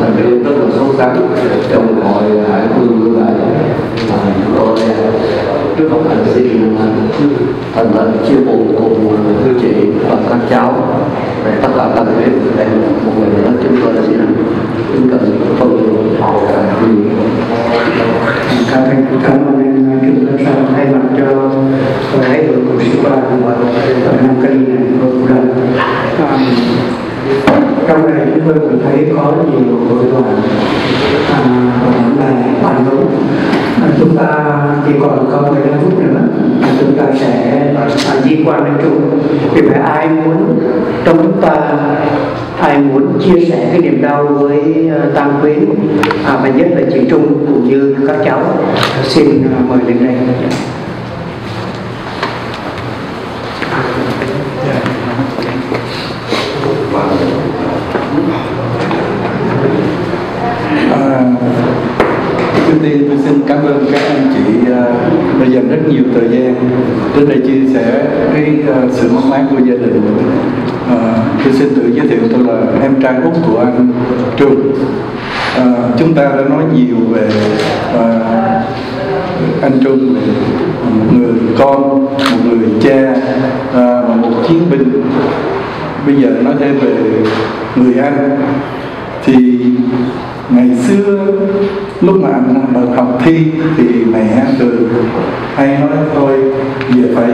thành viên rất là trong hội hải quân trước là xin chia buồn cùng quý chị và các cháu về tất cả các việc đây một người nữa. Chúng tôi đã xin kính cần phân luận họ cảm ơn cảm ơn anh Kim Lâm Sang thay mặt cho lễ được cùng sĩ quan và Nam Kinh này của lần à, trong này chúng tôi cũng thấy có nhiều hội đoàn à, là phản ứng chúng ta chỉ còn có 15 phút nữa à, chúng ta sẽ di quan đến chung vì vậy ai muốn trong chúng ta ai muốn chia sẻ cái niềm đau với ờ, uh, tăng quyến à, và nhất là chị Trung cũng như các cháu xin ờ, mời lên đây. À, trước tiên tôi xin cảm ơn các anh chị uh, dành rất nhiều thời gian. Đến đây chia sẻ cái uh, sự mất mát của gia đình. Uh, tôi xin tự giới thiệu tôi là em trai út của anh Trung. Uh, chúng ta đã nói nhiều về uh, anh Trung một người con một người cha và một chiến binh. Bây giờ nói thêm về người anh. Thì ngày xưa lúc mà anh bậc học thi thì mẹ thường hay nói thôi giờ phải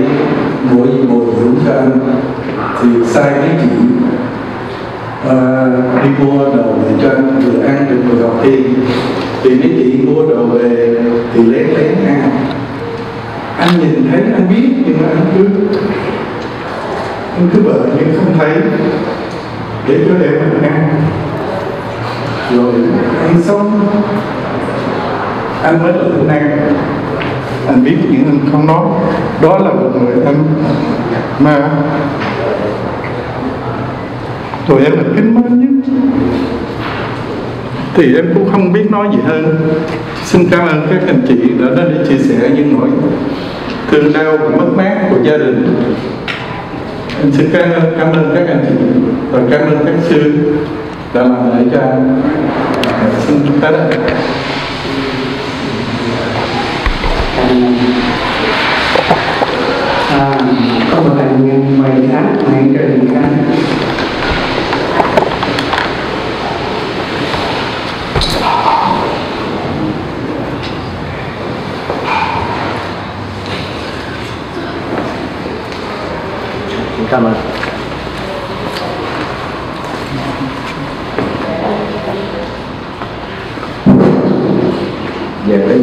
bồi bồi dưỡng cho anh. Thì sai cái chị à, đi mua đồ về cho anh vừa ăn được vừa học thi. Thì mấy chị mua đồ về thì lén lén ăn. Anh nhìn thấy anh biết nhưng mà anh cứ anh cứ vợ nhưng không thấy để cho em ăn. Rồi anh sống. Anh mới được ăn anh biết những anh không nói. Đó là một người anh mà tụi em là kính mến nhất. Thì em cũng không biết nói gì hơn. Xin cảm ơn các anh chị đã đến để chia sẻ những nỗi thương đau và mất mát của gia đình. Em xin cảm ơn, cảm ơn các anh chị và cảm ơn các sư đã làm lễ cho. Anh xin tới đây. À, có một thành mời khác mời trình khác cảm ơn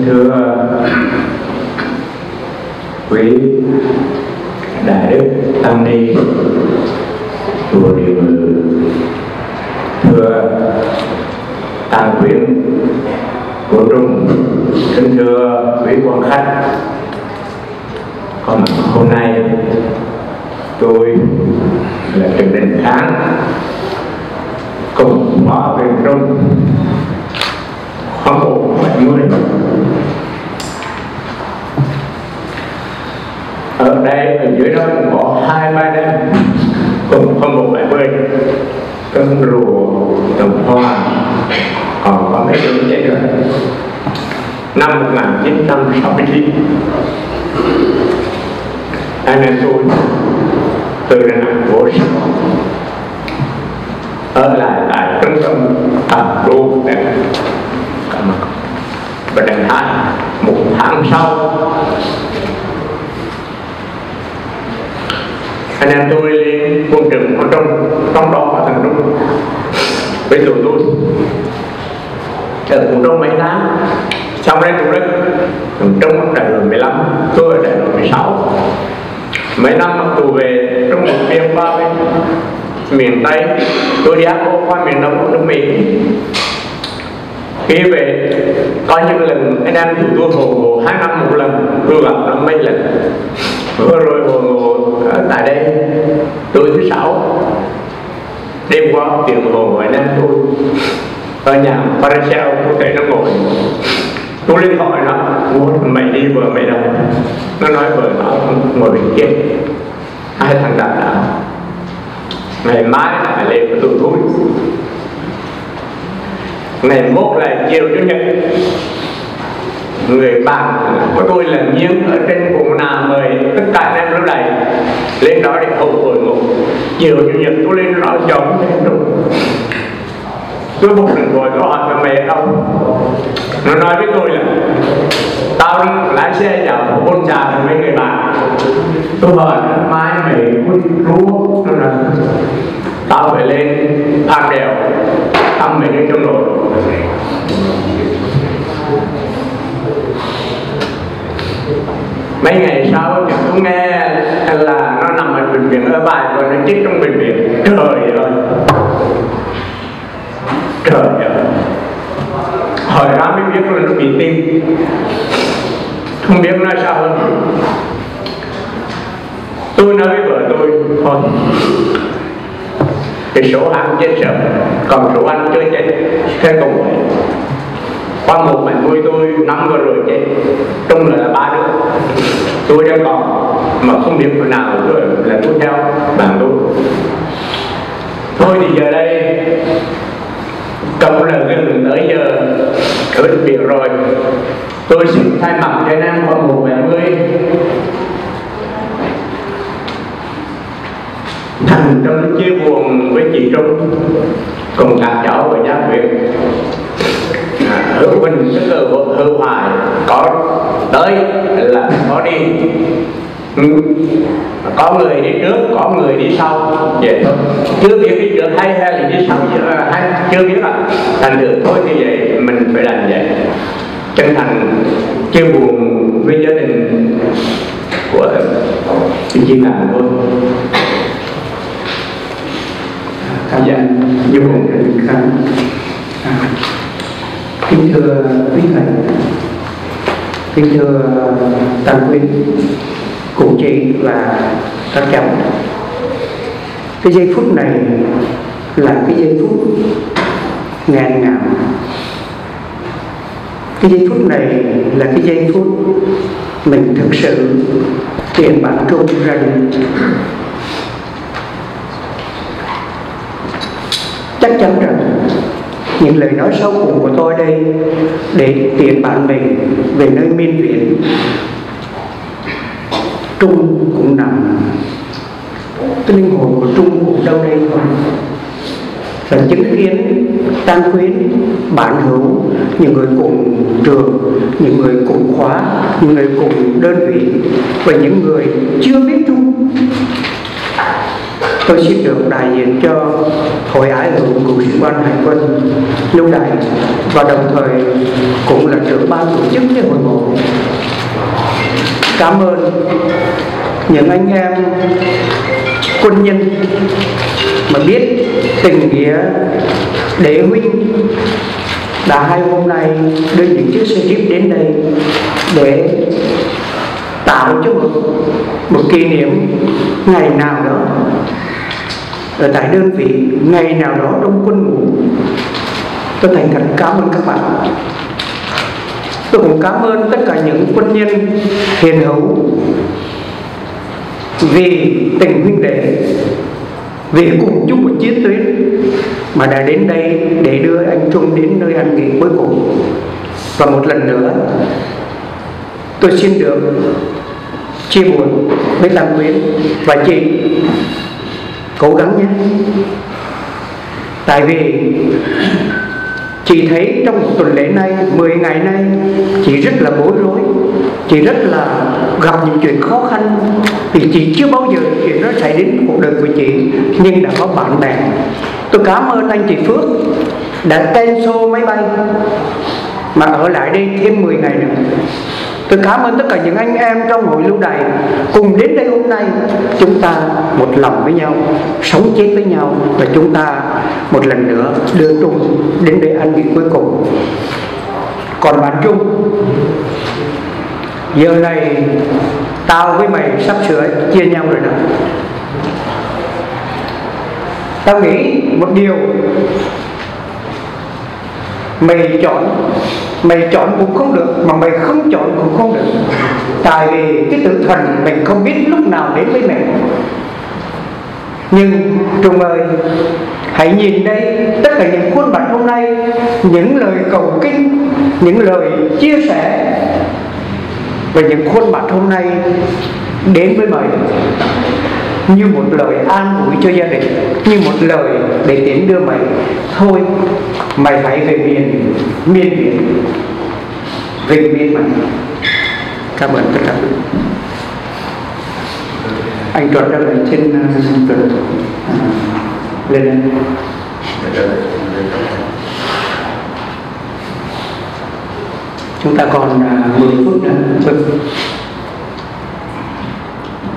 thưa ờ, quý đại đức, tăng ni, chùa điều ngự. Thưa tăng quyến của trung, kính thưa quý quan khách, có mặt hôm nay tôi là trần đình kháng, cùng hòa bình trung. Khoảng 70 gần đây ở dưới đó cũng có hai ba đêm. Cũng không một bảy mươi cân rùa đồng hoa. Còn có mấy đứa đấy rồi. Năm 1969 anh em tôi từ Đà Nẵng vô ở lại tại trung tâm tập trung để và đến tháng một tháng sau anh em tôi lên quân trường ở trong trong đó có thằng trung với tụi tôi ở Thủ trong mấy tháng xong đây tụi đấy thằng trung đại đội 15 tôi ở đại đội 16 mấy năm mặc tù về trong một viên ba bên, miền tây. Tôi đi ăn qua miền đông của nước mỹ khi về, có những lần anh em tụi tôi hồ hồ hai năm một lần tôi gặp nó mấy lần. Vừa rồi hồ hồ tại đây tôi thứ sáu. Đêm qua tiền hồ gọi em tôi ở nhà Paracel tôi thấy nó ngồi. Tôi lên hỏi nó mày đi vợ mày đâu nó nói vợ nó ngồi bên kia. Hai thằng đàn đạo ngày mai lại lên của tôi. thôi ngày mốt là chiều chủ nhật. Người bạn của tôi là nhiễm ở trên vùng nam mời tất cả anh em lúc này lên đó để hậu hồi ngủ chiều chủ nhật tôi lên đó giống tôi một lần gọi tôi hỏi mày đâu nó nói với tôi là, tao đang lái xe chở con trà với người bạn. Tôi hỏi, mai mày muốn rú nó là tao phải lên thang đèo, thăm mấy cái trong đội mấy ngày sau thì cũng nghe là nó nằm ở bệnh viện ở bài, rồi nó chết trong bệnh viện. Trời ơi! Trời ơi! Hỏi đó mới biết là nó bị tim. Không biết nói sao hơn. Tôi nói với vợ tôi, thôi thì số hàng chết sớm, còn số anh chưa chết. Thế cùng vậy qua một mình nuôi tôi, năm vừa rồi chết. Trong là ba đứa. Tôi đang còn, mà không biết chỗ nào rồi là tôi theo bạn tôi. Thôi thì giờ đây cộng là gần tới giờ ở bệnh viện rồi. Tôi xin thay mặt cho anh em qua một mẹ mươi thành tâm chia buồn với chị Trung cùng các cháu và gia viện à, hữu bình tức là hữu hoài có tới là có đi. Có người đi trước có người đi sau vậy thôi. Chưa biết đi trước hay hay là đi sau à, hay chưa biết là thành được thôi như vậy mình phải làm vậy. Chân thành chia buồn với gia đình của chị Chi thôi dạ vô nhiều thầy Trần Khánh à, kính thưa quý thầy kính thưa tăng quý cụ chị và các cháu cái giây phút này là cái giây phút ngàn ngào cái giây phút này là cái giây phút mình thực sự tiền bản trung ra đình chắc chắn rằng những lời nói sâu cùng của tôi đây để tiện bạn mình về nơi miên viện trung cũng nằm. Cái linh hồn của trung cũng đâu đây không? Và chứng kiến tăng quyến bạn hữu, những người cùng trường, những người cùng khóa, những người cùng đơn vị và những người chưa biết trung tôi xin được đại diện cho hội ái hữu của ủy ban hải quân lưu đại và đồng thời cũng là trưởng ban tổ chức cái hội ngộ cảm ơn những anh em quân nhân mà biết tình nghĩa đế huynh đã hai hôm nay đưa những chiếc xe jeep đến đây để tạo cho một, một kỷ niệm ngày nào đó ở tại đơn vị ngày nào đó trong quân ngũ tôi thành thật cảm ơn các bạn. Tôi cũng cảm ơn tất cả những quân nhân hiền hữu vì tình huynh đệ, vì cùng chung một chiến tuyến mà đã đến đây để đưa anh Trung đến nơi an nghỉ cuối cùng. Và một lần nữa, tôi xin được chia buồn với Tam Quyến và chị cố gắng nhé. Tại vì chị thấy trong một tuần lễ nay 10 ngày nay, chị rất là bối rối, chị rất là gặp những chuyện khó khăn, vì chị chưa bao giờ chuyện đó xảy đến cuộc đời của chị, nhưng đã có bạn bè. Tôi cảm ơn anh chị Phước đã tên xô máy bay, mà ở lại đây thêm 10 ngày nữa. Tôi cảm ơn tất cả những anh em trong hội lưu đày cùng đến đây hôm nay chúng ta một lòng với nhau, sống chết với nhau và chúng ta một lần nữa đưa Trung đến đây ăn nghỉ cuối cùng. Còn bạn Trung, giờ này tao với mày sắp sửa chia nhau rồi đó. tao nghĩ một điều mày chọn mày chọn cũng không được, mà mày không chọn cũng không được. Tại vì cái tử thần mình không biết lúc nào đến với mày. Nhưng Trung ơi, Hãy nhìn đây, tất cả những khuôn mặt hôm nay, Những lời cầu kinh, Những lời chia sẻ, Và những khuôn mặt hôm nay Đến với mày. Như một lời an ủi cho gia đình Như một lời để tiến đưa mày. Thôi Mày phải về miền Miền biển. Về miền mày. Cảm ơn tất cả. Anh tròn ra lời trên uh, lên đây. Chúng ta còn à, uh, 10 phút nữa.